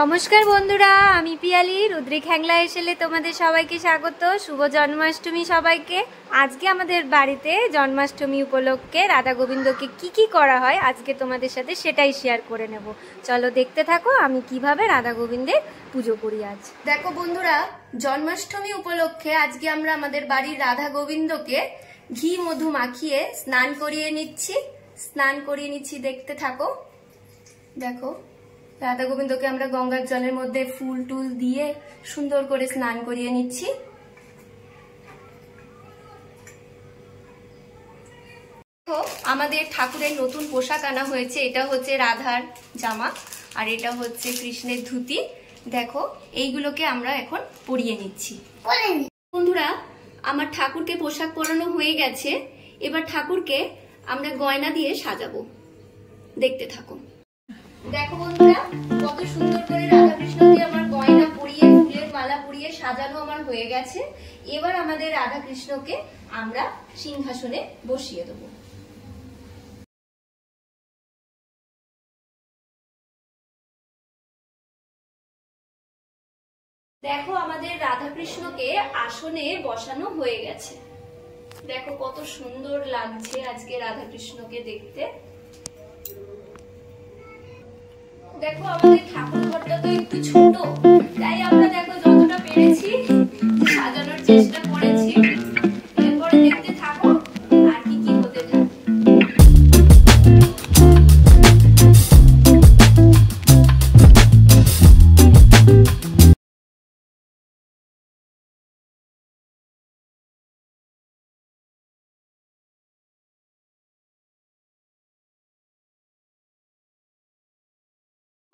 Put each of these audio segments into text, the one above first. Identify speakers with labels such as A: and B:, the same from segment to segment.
A: নমস্কার বন্ধুরা, আমি পিয়ালি, রুদ্রিক হ্যাংলা এসেলে তোমাদের সবাইকে স্বাগত, শুভ জন্মাষ্টমী সবাইকে। আজকে আমাদের বাড়িতে জন্মাষ্টমী উপলক্ষে রাধা গোবিন্দকে কি কি করা হয় আজকে তোমাদের সাথে সেটাই শেয়ার করে নেব। চলো দেখতে থাকো, আমি কীভাবে রাধা গোবিন্দের পুজো করি আজ। দেখো বন্ধুরা, জন্মাষ্টমী উপলক্ষে আজকে আমরা আমাদের বাড়ির রাধা গোবিন্দকে ঘি, মধু মাখিয়ে স্নান করিয়ে নিচ্ছি। স্নান করিয়ে নিচ্ছি, দেখতে থাকো। দেখো। রাধা গোবিন্দকে আমরা গঙ্গার জলের মধ্যে ফুল টুল দিয়ে সুন্দর করে স্নান করিয়ে নিচ্ছি। আমাদের ঠাকুরের নতুন পোশাক আনা হয়েছে। এটা হচ্ছে রাধার জামা আর এটা হচ্ছে কৃষ্ণের ধুতি। দেখো, এইগুলোকে আমরা এখন পরিয়ে নিচ্ছি। বন্ধুরা, আমার ঠাকুরকে পোশাক পরানো হয়ে গেছে। এবার ঠাকুরকে আমরা গয়না দিয়ে সাজাবো। দেখতে থাকো। দেখো বন্ধুরা, কত সুন্দর করে রাধা কৃষ্ণকে আমার গয়না পরিয়ে ফুলের মালা পরিয়ে সাজানো আমার হয়ে গেছে। এবার আমাদের রাধা কৃষ্ণকে আমরা সিংহাসনে বসিয়ে দেবো। দেখো আমাদের রাধা কৃষ্ণকে আসনে বসানো হয়ে গেছে। দেখো কত সুন্দর লাগছে আজকে রাধা কৃষ্ণকে দেখতে। দেখো আমাদের ঠাকুর ঘরটা তো একটু ছোট, তাই আমরা দেখো যতটা পেরেছি সাজানোর চেষ্টা করেছি।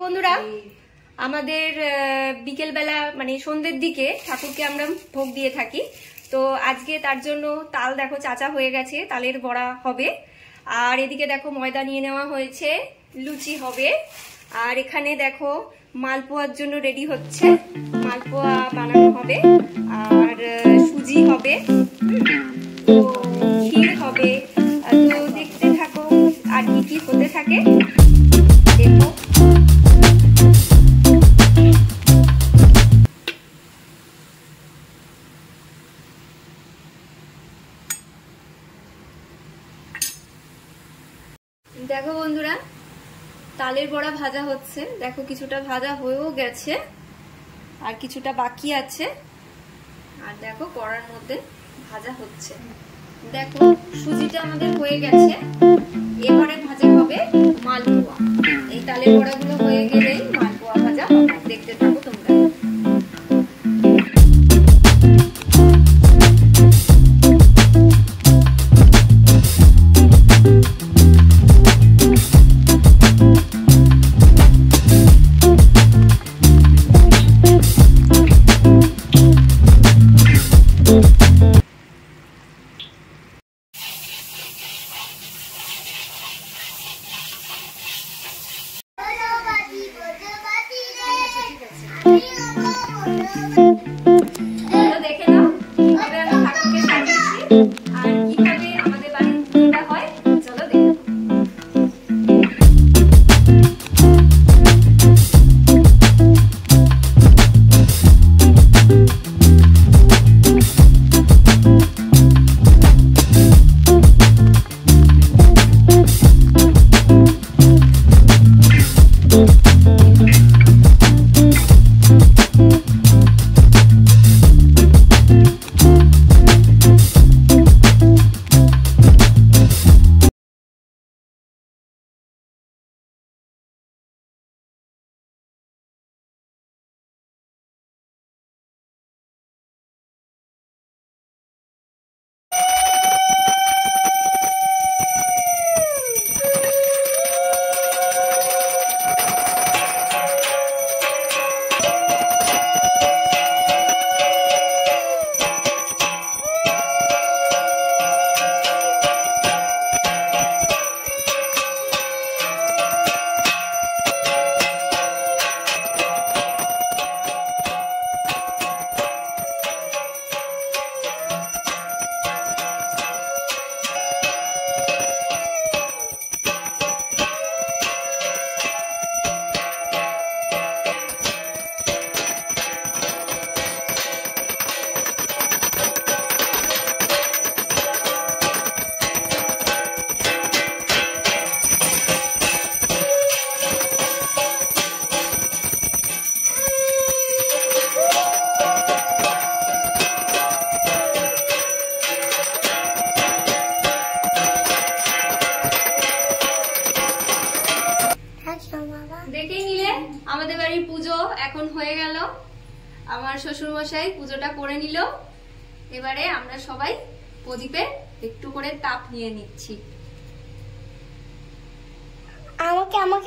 A: বন্ধুরা, আমাদের বিকেলবেলা মানে সন্ধ্যের দিকে ঠাকুরকে আমরা ভোগ দিয়ে থাকি। তো আজকে তার জন্য তাল দেখো চাচা হয়ে গেছে, তালের বড়া হবে। আর এদিকে দেখো ময়দা নিয়ে নেওয়া হয়েছে, লুচি হবে। আর এখানে দেখো মালপোয়ার জন্য রেডি হচ্ছে, মালপোয়া বানানো হবে। আর সুজি হবে ক্ষীর হবে। দেখো বন্ধুরা, তালের বড়া ভাজা হচ্ছে। দেখো কিছুটা ভাজা হয়েও গেছে, আর কিছুটা বাকি আছে। আর দেখো কড়ার মধ্যে ভাজা হচ্ছে। দেখো, সুজিটা আমাদের হয়ে গেছে। এবারে ভাজা হবে মালপোয়া। এই তালের বড়াগুলো চলো হয়ে গেল। আমার শ্বশুর মশাই পুজোটা করে নিল। এবারে আমরা সবাই প্রদীপে একটু করে তাপ নিয়ে নিচ্ছি।
B: আমাকে আমাকে